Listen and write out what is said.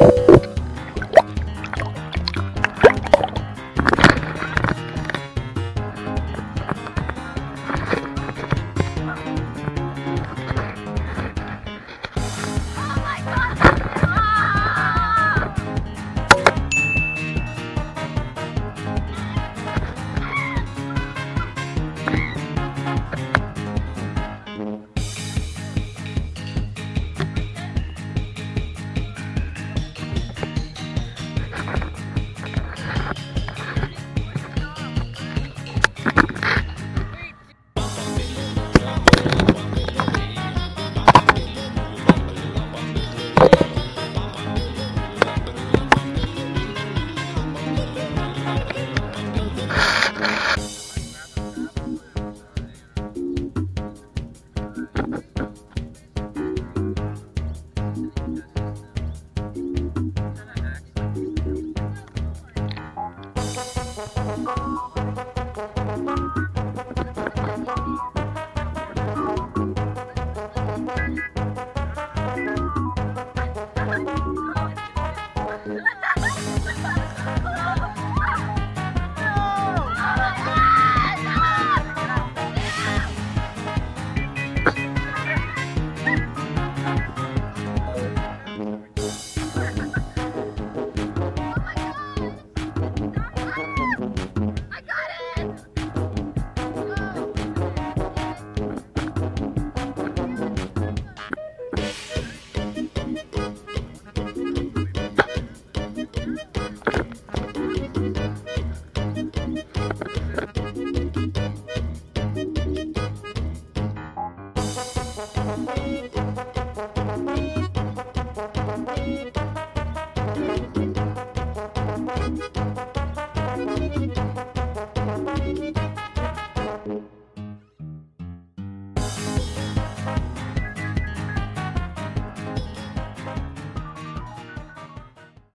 you. thank you